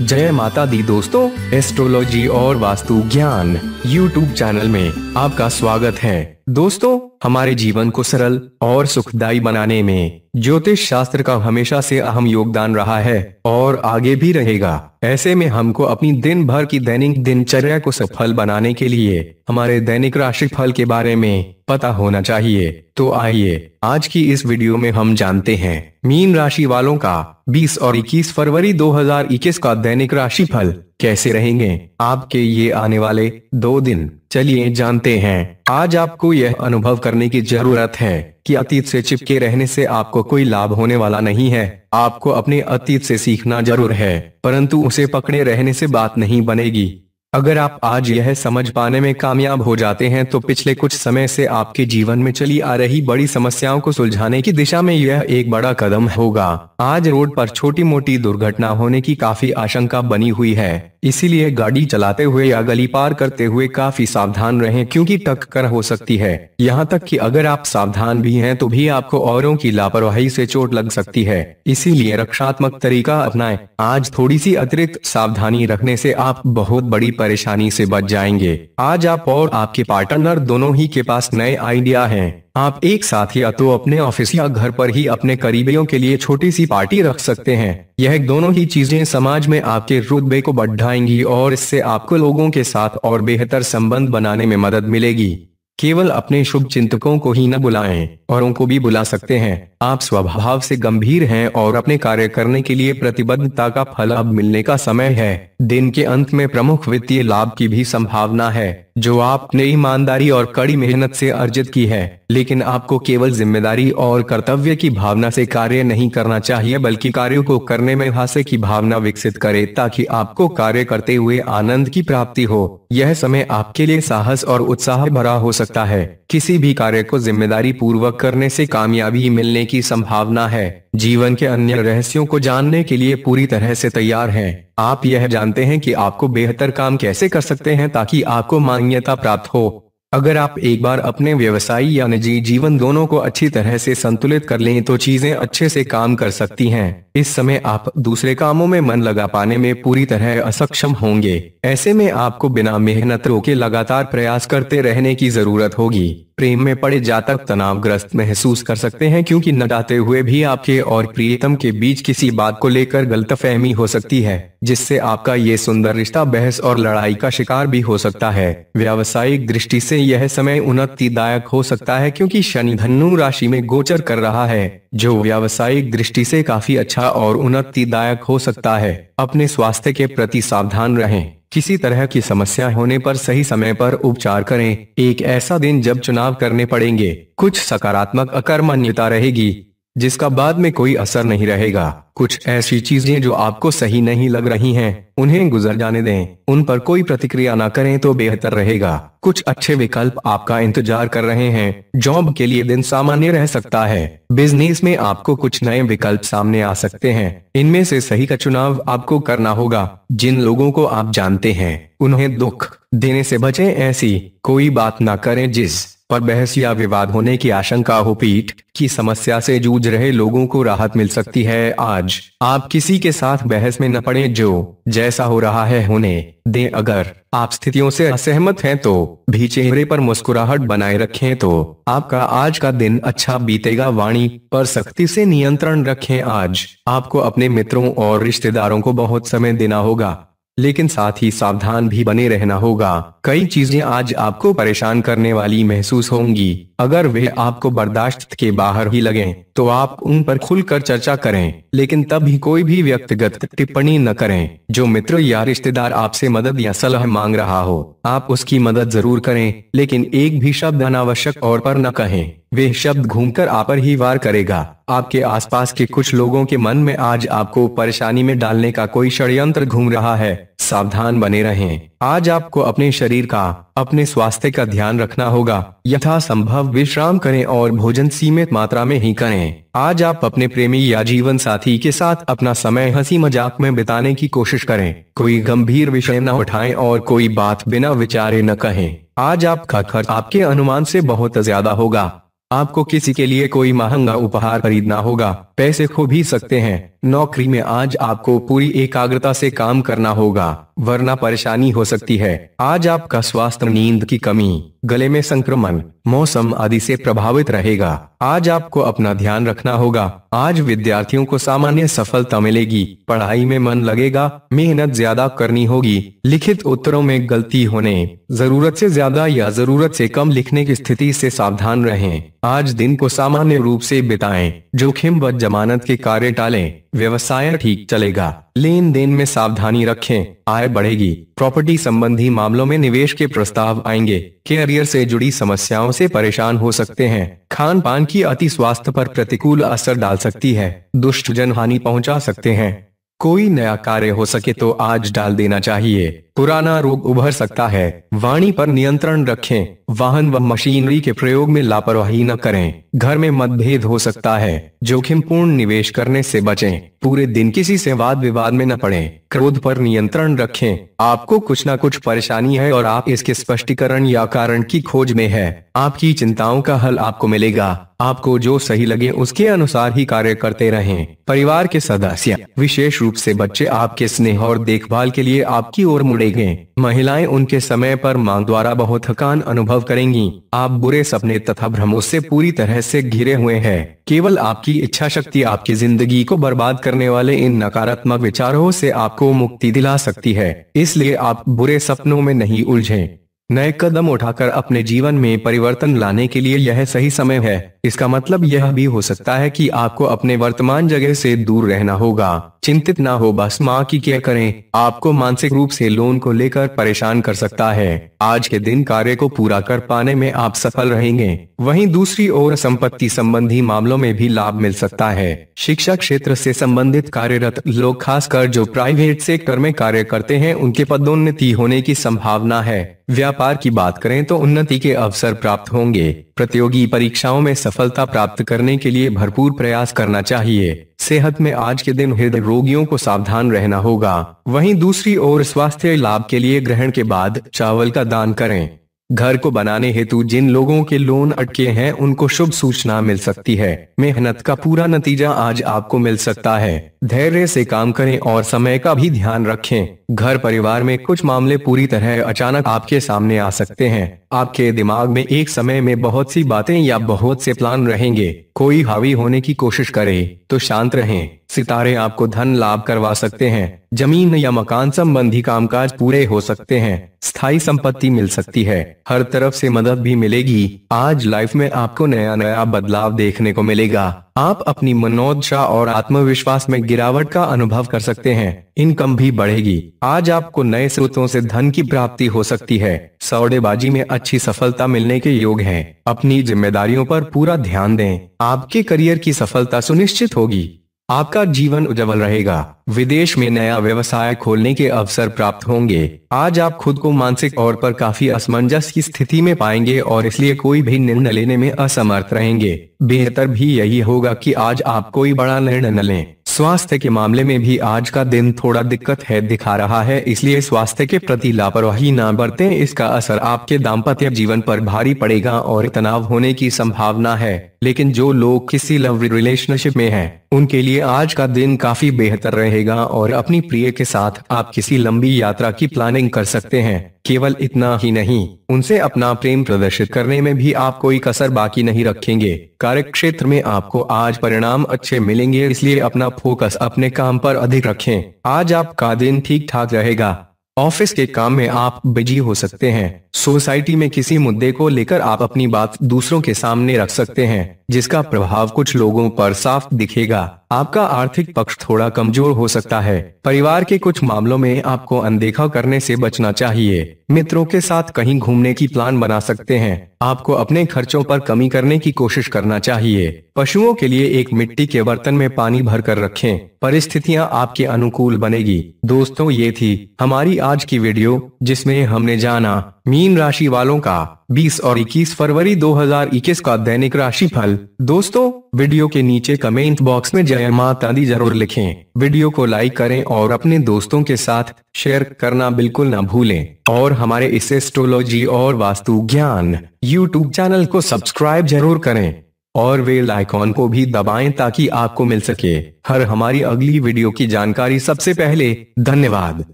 जय माता दी दोस्तों एस्ट्रोलॉजी और वास्तु ज्ञान यूट्यूब चैनल में आपका स्वागत है। दोस्तों, हमारे जीवन को सरल और सुखदायी बनाने में ज्योतिष शास्त्र का हमेशा से अहम योगदान रहा है और आगे भी रहेगा। ऐसे में हमको अपनी दिन भर की दैनिक दिनचर्या को सफल बनाने के लिए हमारे दैनिक राशि फल के बारे में पता होना चाहिए। तो आइए, आज की इस वीडियो में हम जानते हैं, मीन राशि वालों का 20 और 21 फरवरी 2021 का दैनिक राशि फल कैसे रहेंगे? आपके ये आने वाले दो दिन, चलिए जानते हैं। आज आपको यह अनुभव करने की ज़रूरत है कि अतीत से चिपके रहने से आपको कोई लाभ होने वाला नहीं है। आपको अपने अतीत से सीखना ज़रूर है, परंतु उसे पकड़े रहने से बात नहीं बनेगी। अगर आप आज यह समझ पाने में कामयाब हो जाते हैं तो पिछले कुछ समय से आपके जीवन में चली आ रही बड़ी समस्याओं को सुलझाने की दिशा में यह एक बड़ा कदम होगा। आज रोड पर छोटी मोटी दुर्घटना होने की काफ़ी आशंका बनी हुई है। इसीलिए गाड़ी चलाते हुए या गली पार करते हुए काफ़ी सावधान रहें, क्योंकि टक्कर हो सकती है। यहाँ तक कि अगर आप सावधान भी हैं तो भी आपको औरों की लापरवाही से चोट लग सकती है। इसीलिए रक्षात्मक तरीका अपनाएँ। आज थोड़ी सी अतिरिक्त सावधानी रखने से आप बहुत बड़ी परेशानी से बच जाएँगे। आज आप और आपके पार्टनर दोनों ही के पास नए आइडिया हैं। आप एक साथ या तो अपने ऑफ़िस या घर पर ही अपने करीबियों के लिए छोटी सी पार्टी रख सकते हैं। यह दोनों ही चीज़ें समाज में आपके रुतबे को बढ़ाएँगी और इससे आपको लोगों के साथ और बेहतर संबंध बनाने में मदद मिलेगी। केवल अपने शुभ चिंतकों को ही न बुलाएँ, और उनको भी बुला सकते हैं। आप स्वभाव से गंभीर हैं और अपने कार्य करने के लिए प्रतिबद्धता का फल अब मिलने का समय है। दिन के अंत में प्रमुख वित्तीय लाभ की भी संभावना है। जो आपने ईमानदारी और कड़ी मेहनत से अर्जित की है, लेकिन आपको केवल ज़िम्मेदारी और कर्तव्य की भावना से कार्य नहीं करना चाहिए, बल्कि कार्यों को करने में हास्य की भावना विकसित करें, ताकि आपको कार्य करते हुए आनंद की प्राप्ति हो। यह समय आपके लिए साहस और उत्साह भरा हो सकता है। किसी भी कार्य को ज़िम्मेदारी पूर्वक करने से कामयाबी मिलने की संभावना है जीवन के अन्य रहस्यों को जानने के लिए पूरी तरह से तैयार हैं। आप यह जानते हैं कि आपको बेहतर काम कैसे कर सकते हैं ताकि आपको मान्यता प्राप्त हो अगर आप एक बार अपने व्यवसाय या निजी जीवन दोनों को अच्छी तरह से संतुलित कर लें तो चीज़ें अच्छे से काम कर सकती हैं। इस समय आप दूसरे कामों में मन लगा पाने में पूरी तरह असक्षम होंगे ऐसे में आपको बिना मेहनत रोके लगातार प्रयास करते रहने की ज़रूरत होगी प्रेम में पड़े जातक तनावग्रस्त महसूस कर सकते हैं क्योंकि न जाते हुए भी आपके और प्रियतम के बीच किसी बात को लेकर गलतफहमी हो सकती है, जिससे आपका ये सुंदर रिश्ता बहस और लड़ाई का शिकार भी हो सकता है। व्यावसायिक दृष्टि से यह समय उन्नतिदायक हो सकता है क्योंकि शनि धनु राशि में गोचर कर रहा है, जो व्यावसायिक दृष्टि से काफ़ी अच्छा और उन्नतिदायक हो सकता है। अपने स्वास्थ्य के प्रति सावधान रहें। किसी तरह की समस्या होने पर सही समय पर उपचार करें। एक ऐसा दिन जब चुनाव करने पड़ेंगे। कुछ सकारात्मक अकर्मण्यता रहेगी। जिसका बाद में कोई असर नहीं रहेगा। कुछ ऐसी चीज़ें जो आपको सही नहीं लग रही हैं, उन्हें गुजर जाने दें। उन पर कोई प्रतिक्रिया न करें तो बेहतर रहेगा। कुछ अच्छे विकल्प आपका इंतज़ार कर रहे हैं। जॉब के लिए दिन सामान्य रह सकता है। बिज़नेस में आपको कुछ नए विकल्प सामने आ सकते हैं। इनमें से सही का चुनाव आपको करना होगा। जिन लोगों को आप जानते हैं उन्हें दुख देने से बचें ऐसी कोई बात ना करें जिस पर बहस या विवाद होने की आशंका हो पीठ की समस्या से जूझ रहे लोगों को राहत मिल सकती है। आज आप किसी के साथ बहस में न पड़े, जो जैसा हो रहा है होने दे। अगर आप स्थितियों से असहमत हैं तो भी चेहरे पर मुस्कुराहट बनाए रखें तो आपका आज का दिन अच्छा बीतेगा। वाणी पर सख्ती से नियंत्रण रखें। आज आपको अपने मित्रों और रिश्तेदारों को बहुत समय देना होगा। लेकिन साथ ही सावधान भी बने रहना होगा। कई चीज़ें आज आपको परेशान करने वाली महसूस होंगी। अगर वे आपको बर्दाश्त के बाहर ही लगें, तो आप उन पर खुलकर चर्चा करें, लेकिन तब भी कोई भी व्यक्तिगत टिप्पणी न करें, जो मित्र या रिश्तेदार आपसे मदद या सलाह मांग रहा हो। आप उसकी मदद ज़रूर करें, लेकिन एक भी शब्द अनावश्यक और पर न कहें। वे शब्द घूमकर आप पर ही वार करेगा। आपके आसपास के कुछ लोगों के मन में आज आपको परेशानी में डालने का कोई षड्यंत्र घूम रहा है। सावधान बने रहें। आज आपको अपने शरीर का, अपने स्वास्थ्य का ध्यान रखना होगा। यथा संभव विश्राम करें और भोजन सीमित मात्रा में ही करें। आज आप अपने प्रेमी या जीवन साथी के साथ अपना समय हँसी मज़ाक में बिताने की कोशिश करें। कोई गंभीर विषय न उठाएँ और कोई बात बिना विचारे न कहें। आज आपका खर्च आपके अनुमान से बहुत ज़्यादा होगा। आपको किसी के लिए कोई महँगा उपहार खरीदना होगा, पैसे खो भी सकते हैं। नौकरी में आज आपको पूरी एकाग्रता से काम करना होगा। वरना परेशानी हो सकती है। आज आपका स्वास्थ्य नींद की कमी, गले में संक्रमण, मौसम आदि से प्रभावित रहेगा। आज आपको अपना ध्यान रखना होगा। आज विद्यार्थियों को सामान्य सफलता मिलेगी। पढ़ाई में मन लगेगा। मेहनत ज़्यादा करनी होगी। लिखित उत्तरों में गलती होने, ज़रूरत से ज़्यादा या ज़रूरत से कम लिखने की स्थिति से सावधान रहें। आज दिन को सामान्य रूप से बिताएँ। जोखिम व जमानत के कार्य टालें। व्यवसाय ठीक चलेगा। लेन देन में सावधानी रखें। आय बढ़ेगी। प्रॉपर्टी संबंधी मामलों में निवेश के प्रस्ताव आएँगे। कैरियर से जुड़ी समस्याओं से परेशान हो सकते हैं। खान पान की अति स्वास्थ्य पर प्रतिकूल असर डाल सकती है। दुष्ट जन हानि पहुँचा सकते हैं। कोई नया कार्य हो सके तो आज डाल देना चाहिए। पुराना रोग उभर सकता है। वाणी पर नियंत्रण रखें। वाहन व मशीनरी के प्रयोग में लापरवाही न करें। घर में मतभेद हो सकता है। जोखिम पूर्ण निवेश करने से बचें। पूरे दिन किसी से वाद विवाद में न पड़े। क्रोध पर नियंत्रण रखें। आपको कुछ न कुछ परेशानी है और आप इसके स्पष्टीकरण या कारण की खोज में है। आपकी चिंताओं का हल आपको मिलेगा। आपको जो सही लगे उसके अनुसार ही कार्य करते रहें। परिवार के सदस्य, विशेष रूप से बच्चे आपके स्नेह और देखभाल के लिए आपकी ओर मुड़े। गए महिलाएँ उनके समय पर मांग द्वारा बहुत थकान अनुभव करेंगी। आप बुरे सपने तथा भ्रमों से पूरी तरह से घिरे हुए हैं। केवल आपकी इच्छा शक्ति आपकी ज़िंदगी को बर्बाद करने वाले इन नकारात्मक विचारों से आपको मुक्ति दिला सकती है। इसलिए आप बुरे सपनों में नहीं उलझे। नए कदम उठाकर अपने जीवन में परिवर्तन लाने के लिए यह सही समय है। इसका मतलब यह भी हो सकता है कि आपको अपने वर्तमान जगह से दूर रहना होगा। चिंतित ना हो, बस माँ की क्या करें? आपको मानसिक रूप से लोन को लेकर परेशान कर सकता है। आज के दिन कार्य को पूरा कर पाने में आप सफल रहेंगे। वहीं दूसरी ओर संपत्ति संबंधी मामलों में भी लाभ मिल सकता है। शिक्षा क्षेत्र से संबंधित कार्यरत लोग, खासकर जो प्राइवेट सेक्टर में कार्य करते हैं, उनके पदोन्नति होने की संभावना है। व्यापार की बात करें तो उन्नति के अवसर प्राप्त होंगे। प्रतियोगी परीक्षाओं में सफलता प्राप्त करने के लिए भरपूर प्रयास करना चाहिए। सेहत में आज के दिन हृदय रोगियों को सावधान रहना होगा। वहीं दूसरी ओर स्वास्थ्य लाभ के लिए ग्रहण के बाद चावल का दान करें। घर को बनाने हेतु जिन लोगों के लोन अटके हैं, उनको शुभ सूचना मिल सकती है। मेहनत का पूरा नतीजा आज आपको मिल सकता है। धैर्य से काम करें और समय का भी ध्यान रखें। घर परिवार में कुछ मामले पूरी तरह अचानक आपके सामने आ सकते हैं। आपके दिमाग में एक समय में बहुत सी बातें या बहुत से प्लान रहेंगे। कोई हावी होने की कोशिश करे तो शांत रहें। सितारे आपको धन लाभ करवा सकते हैं, ज़मीन या मकान संबंधी कामकाज पूरे हो सकते हैं, स्थायी संपत्ति मिल सकती है, हर तरफ़ से मदद भी मिलेगी, आज लाइफ में आपको नया नया बदलाव देखने को मिलेगा, आप अपनी मनोदशा और आत्मविश्वास में गिरावट का अनुभव कर सकते हैं, इनकम भी बढ़ेगी, आज आपको नए स्रोतों से धन की प्राप्ति हो सकती है, सौदेबाजी में अच्छी सफलता मिलने के योग हैं। अपनी जिम्मेदारियों पर पूरा ध्यान दें, आपके करियर की सफलता सुनिश्चित होगी आपका जीवन उज्जवल रहेगा। विदेश में नया व्यवसाय खोलने के अवसर प्राप्त होंगे। आज आप खुद को मानसिक तौर पर काफ़ी असमंजस की स्थिति में पाएँगे और इसलिए कोई भी निर्णय लेने में असमर्थ रहेंगे। बेहतर भी यही होगा कि आज आप कोई बड़ा निर्णय न लें। स्वास्थ्य के मामले में भी आज का दिन थोड़ा दिक्कत है दिखा रहा है, इसलिए स्वास्थ्य के प्रति लापरवाही न बरतें, इसका असर आपके दाम्पत्य जीवन पर भारी पड़ेगा और तनाव होने की संभावना है। लेकिन जो लोग किसी लव रिलेशनशिप में हैं, उनके लिए आज का दिन काफ़ी बेहतर रहेगा और अपनी प्रिय के साथ आप किसी लंबी यात्रा की प्लानिंग कर सकते हैं। केवल इतना ही नहीं उनसे अपना प्रेम प्रदर्शित करने में भी आप कोई कसर बाकी नहीं रखेंगे। कार्य क्षेत्र में आपको आज परिणाम अच्छे मिलेंगे इसलिए अपना फोकस अपने काम पर अधिक रखें। आज आपका दिन ठीक ठाक रहेगा। ऑफ़िस के काम में आप बिज़ी हो सकते हैं। सोसाइटी में किसी मुद्दे को लेकर आप अपनी बात दूसरों के सामने रख सकते हैं, जिसका प्रभाव कुछ लोगों पर साफ़ दिखेगा। आपका आर्थिक पक्ष थोड़ा कमज़ोर हो सकता है। परिवार के कुछ मामलों में आपको अनदेखा करने से बचना चाहिए। मित्रों के साथ कहीं घूमने की प्लान बना सकते हैं। आपको अपने खर्चों पर कमी करने की कोशिश करना चाहिए। पशुओं के लिए एक मिट्टी के बर्तन में पानी भर कर रखें। परिस्थितियाँ आपके अनुकूल बनेगी। दोस्तों, ये थी हमारी आज की वीडियो, जिसमें हमने जाना मीन राशि वालों का 20 और 21 फरवरी 2021 का दैनिक राशि फल दोस्तों, वीडियो के नीचे कमेंट बॉक्स में जय माता दी ज़रूर लिखें। वीडियो को लाइक करें और अपने दोस्तों के साथ शेयर करना बिल्कुल न भूलें। और हमारे इस एस्ट्रोलॉजी और वास्तु ज्ञान यूट्यूब चैनल को सब्सक्राइब ज़रूर करें। और वेल आइकॉन को भी दबाएँ ताकि आपको मिल सके। हर हमारी अगली वीडियो की जानकारी सबसे पहले। धन्यवाद।